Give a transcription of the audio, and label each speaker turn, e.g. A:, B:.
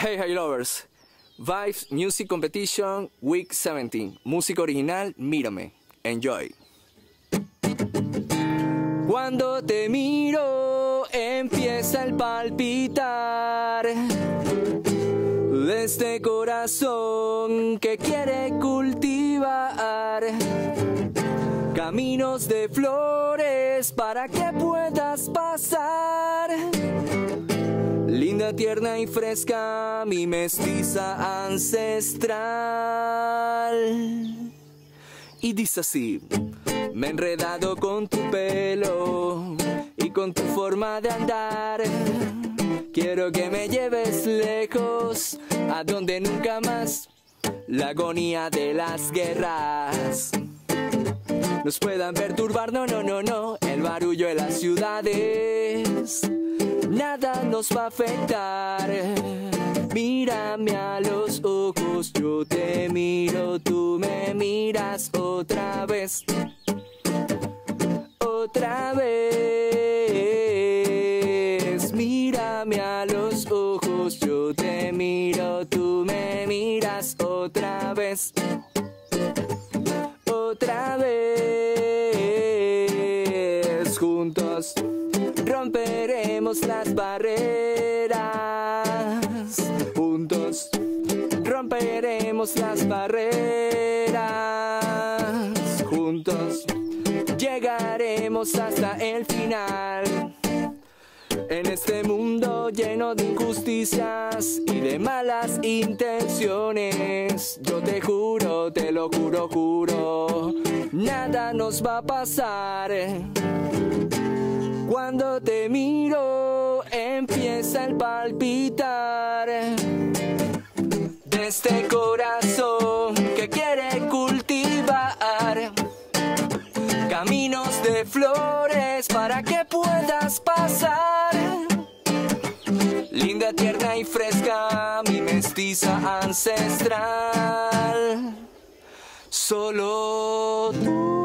A: Hey, hey lovers. Vibes Music Competition Week 17. Música original, mírame. Enjoy. Cuando te miro, empieza el palpitar de este corazón que quiere cultivar caminos de flores para que puedas pasar. Linda, tierna y fresca, mi mestiza ancestral. Y dice así, me he enredado con tu pelo y con tu forma de andar. Quiero que me lleves lejos, a donde nunca más la agonía de las guerras nos puedan perturbar, no, no, no, no, el barullo de las ciudades, nada nos va a afectar. Mírame a los ojos, yo te miro, tú me miras otra vez, otra vez. Mírame a los ojos, yo te miro, tú me miras otra vez otra vez. Juntos las barreras. Juntos romperemos las barreras. Juntos llegaremos hasta el final. En este mundo lleno de injusticias y de malas intenciones, yo te juro, te lo juro, juro, nada nos va a pasar. Cuando te miro, empieza el palpitar de este corazón que quiere cultivar caminos de flores para que puedas pasar. Linda, tierna y fresca, mi mestiza ancestral. Solo tú.